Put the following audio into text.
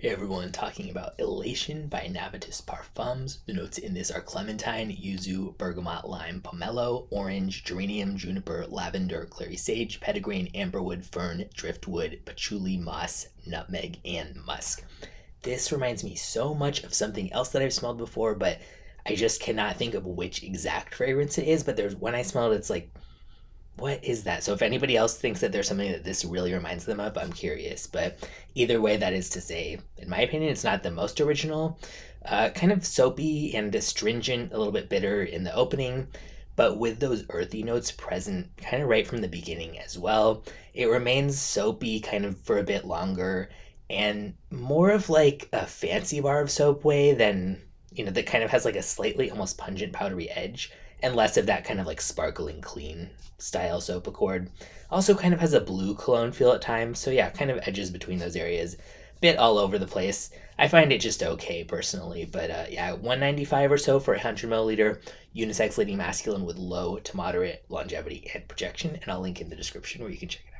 Hey everyone, talking about Elation by Navitus Parfums. The notes in this are clementine, yuzu, bergamot, lime, pomelo, orange, geranium, juniper, lavender, clary sage, petitgrain, amberwood, fern, driftwood, patchouli, moss, nutmeg, and musk. This reminds me so much of something else that I've smelled before, but I just cannot think of which exact fragrance it is. But there's when I smelled it, it's like what is that? So if anybody else thinks that there's something that this really reminds them of, I'm curious. But either way, that is to say, in my opinion, it's not the most original. Uh, kind of soapy and astringent, a little bit bitter in the opening, but with those earthy notes present kind of right from the beginning as well. It remains soapy kind of for a bit longer and more of like a fancy bar of soap way than, you know, that kind of has like a slightly almost pungent powdery edge and less of that kind of like sparkling clean style soap accord. Also kind of has a blue cologne feel at times, so yeah, kind of edges between those areas. Bit all over the place. I find it just okay personally, but uh, yeah, 195 or so for a 100 milliliter unisex leading masculine with low to moderate longevity and projection, and I'll link in the description where you can check it out.